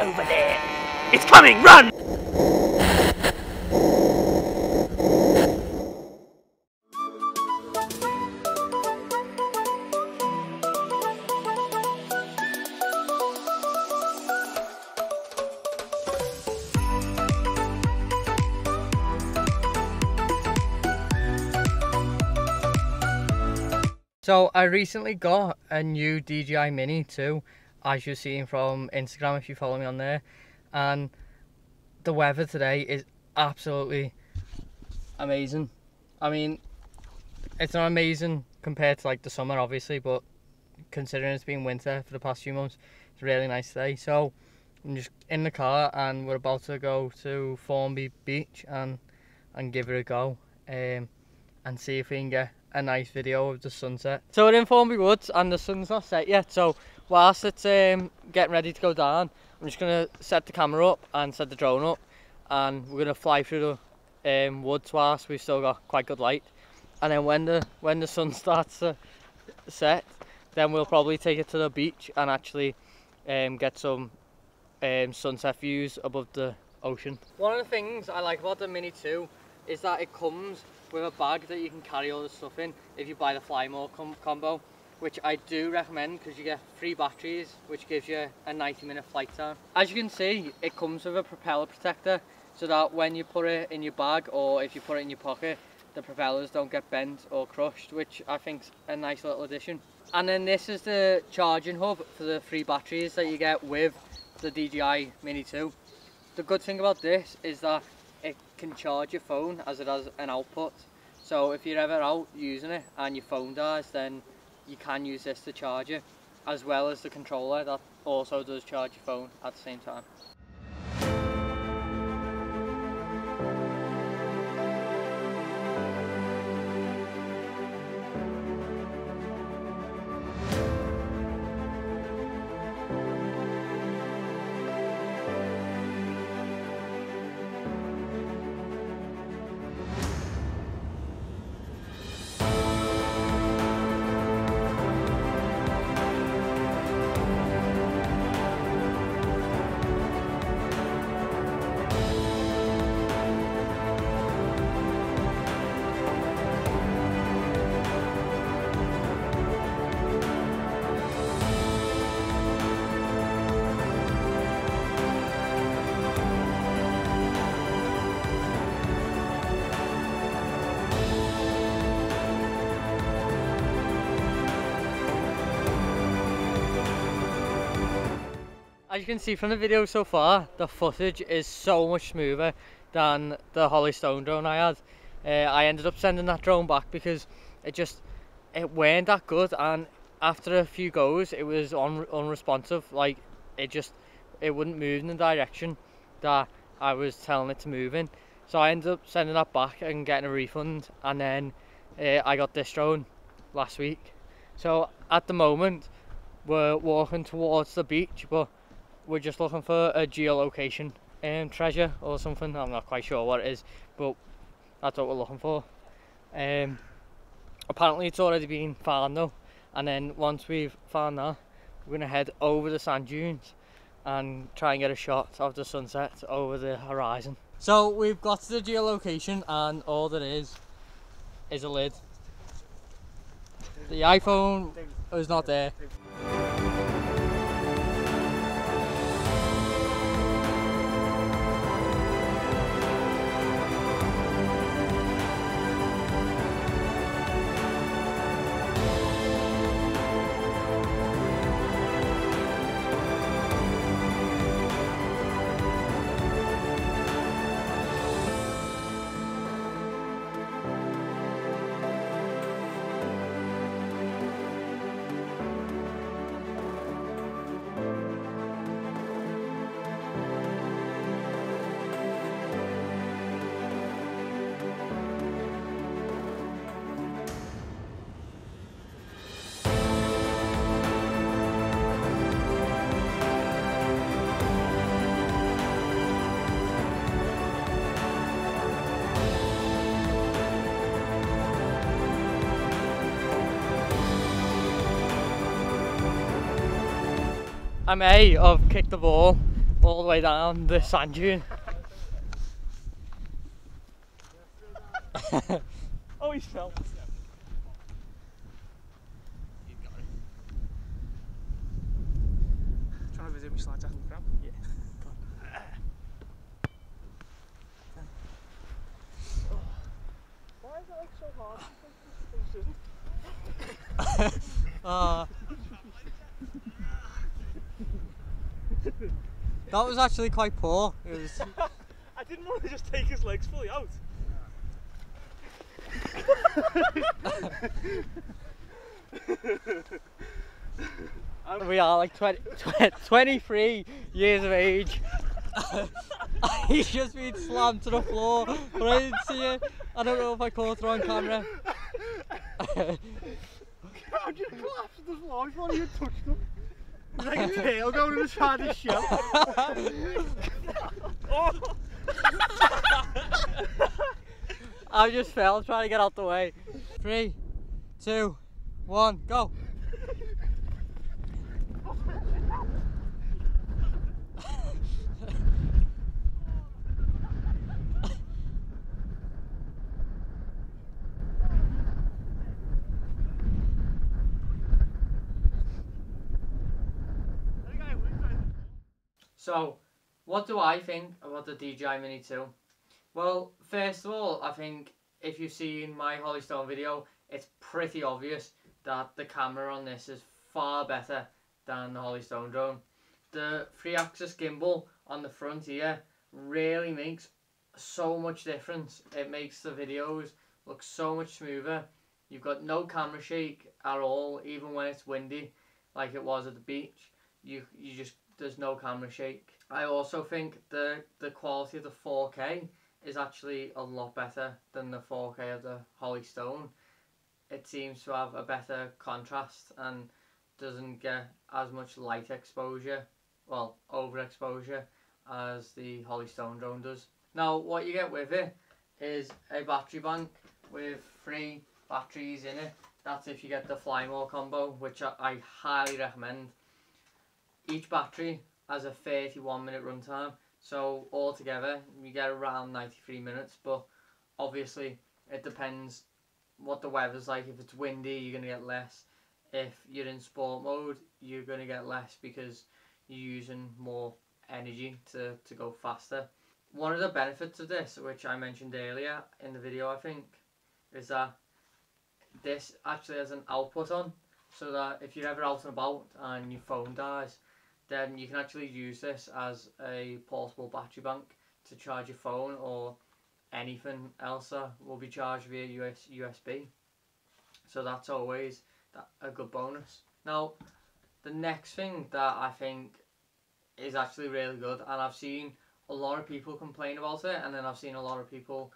over there. It's coming, run! So I recently got a new DJI Mini 2, as you're seeing from Instagram if you follow me on there. And the weather today is absolutely amazing. I mean, it's not amazing compared to like the summer obviously, but considering it's been winter for the past few months, it's really nice today. So I'm just in the car and we're about to go to Formby Beach and and give it a go um, and see if we can get a nice video of the sunset. So we're in Formby Woods and the sun's not set yet so whilst it's um, getting ready to go down I'm just going to set the camera up and set the drone up and we're going to fly through the um, woods whilst we've still got quite good light and then when the when the sun starts to set then we'll probably take it to the beach and actually um, get some um, sunset views above the ocean. One of the things I like about the Mini 2 is that it comes with a bag that you can carry all the stuff in if you buy the Fly More com combo which I do recommend because you get free batteries which gives you a 90 minute flight time. As you can see it comes with a propeller protector so that when you put it in your bag or if you put it in your pocket the propellers don't get bent or crushed which I think's a nice little addition. And then this is the charging hub for the free batteries that you get with the DJI Mini 2. The good thing about this is that it can charge your phone as it has an output. So if you're ever out using it and your phone dies, then you can use this to charge it, as well as the controller that also does charge your phone at the same time. As you can see from the video so far, the footage is so much smoother than the Holly Stone drone I had. Uh, I ended up sending that drone back because it just, it weren't that good and after a few goes it was un unresponsive, like it just, it wouldn't move in the direction that I was telling it to move in. So I ended up sending that back and getting a refund and then uh, I got this drone last week. So at the moment we're walking towards the beach but we're just looking for a geolocation um, treasure or something. I'm not quite sure what it is, but that's what we're looking for. Um, apparently it's already been found though, and then once we've found that, we're gonna head over the sand dunes and try and get a shot of the sunset over the horizon. So we've got to the geolocation and all there is is a lid. The iPhone is not there. I'm A of kick the ball all the way down the sand dune. Oh, he's fell. Trying to visit me slides after the cramp? Yeah. Why is it like so hard? Uh, that was actually quite poor. It was. I didn't want to just take his legs fully out. We are like 20, 23 years of age. He's just been slammed to the floor, but I didn't see it. I don't know if I caught it on camera. How did you collapse to the floor before you touched him? Like tail going inside his shell. oh! I just fell trying to get out the way. Three, two, one, go. So, what do I think about the DJI Mini 2? Well, first of all, I think if you've seen my Hollystone video, it's pretty obvious that the camera on this is far better than the Hollystone drone. The three axis gimbal on the front here really makes so much difference. It makes the videos look so much smoother. You've got no camera shake at all, even when it's windy, like it was at the beach. You you just there's no camera shake. I also think the the quality of the 4K is actually a lot better than the 4K of the Hollystone. It seems to have a better contrast and doesn't get as much light exposure, well, overexposure, as the Hollystone drone does. Now, what you get with it is a battery bank with three batteries in it. That's if you get the Fly More combo, which I, I highly recommend. Each battery has a 31 minute runtime, so altogether you get around 93 minutes. But obviously, it depends what the weather's like. If it's windy, you're gonna get less. If you're in sport mode, you're gonna get less because you're using more energy to, to go faster. One of the benefits of this, which I mentioned earlier in the video, I think, is that this actually has an output on, so that if you're ever out and about and your phone dies, then you can actually use this as a portable battery bank to charge your phone or anything else that will be charged via US, USB. So that's always a good bonus. Now, the next thing that I think is actually really good, and I've seen a lot of people complain about it, and then I've seen a lot of people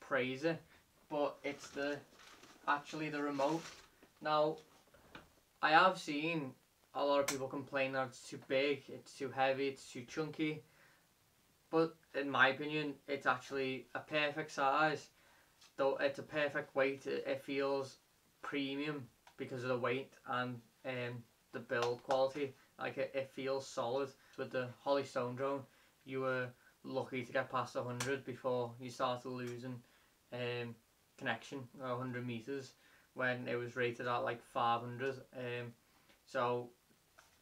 praise it, but it's the actually the remote. Now, I have seen a lot of people complain that it's too big, it's too heavy, it's too chunky. But in my opinion, it's actually a perfect size. Though it's a perfect weight, it, feels premium because of the weight and um, the build quality. Like it, it feels solid. With the Hollystone drone, you were lucky to get past 100 before you started losing um, connection, 100 meters, when it was rated at like 500. Um, so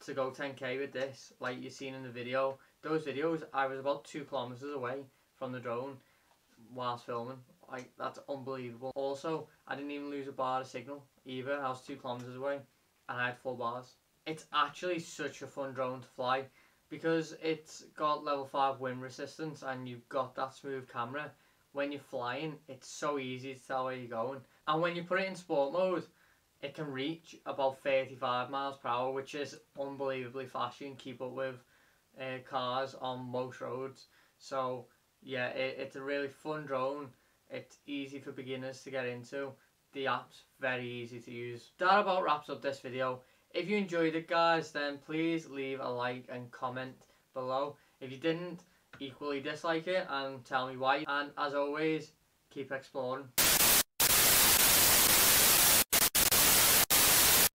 to go 10k with this, like you've seen in the video, those videos, I was about two kilometers away from the drone whilst filming. Like that's unbelievable. Also, I didn't even lose a bar of signal either. I was two kilometers away, and I had four bars. It's actually such a fun drone to fly because it's got level five wind resistance, and you've got that smooth camera. When you're flying, it's so easy to tell where you're going. And when you put it in sport mode, it can reach about 35 miles per hour, which is unbelievably fast. You can keep up with uh, cars on most roads. So yeah, it, it's a really fun drone. It's easy for beginners to get into. The app's very easy to use. That about wraps up this video. If you enjoyed it guys, then please leave a like and comment below. If you didn't, equally dislike it and tell me why. And as always, keep exploring.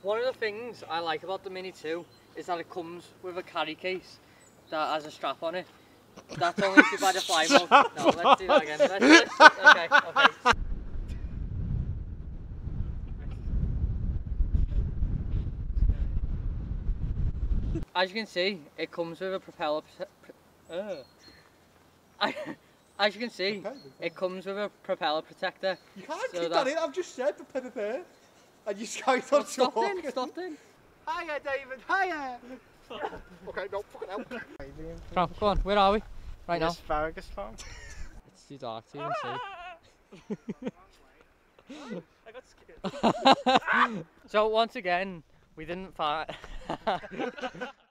One of the things I like about the Mini 2 is that it comes with a carry case that has a strap on it. That's only if you buy the fly mode. No, let's do that again. Let's, let's, okay, okay. As you can see, it comes with a propeller. Uh. I, as you can see, it comes with a propeller protector. You can't So keep that- that in. I've just said prepare, prepare. And you carried on Stop talking. then, stop then. Hiya, David. Hiya. okay, no, fucking hell. Come, go on, where are we? Right now. Asparagus farm. It's too dark to even see. I got scared. so once again, we didn't find.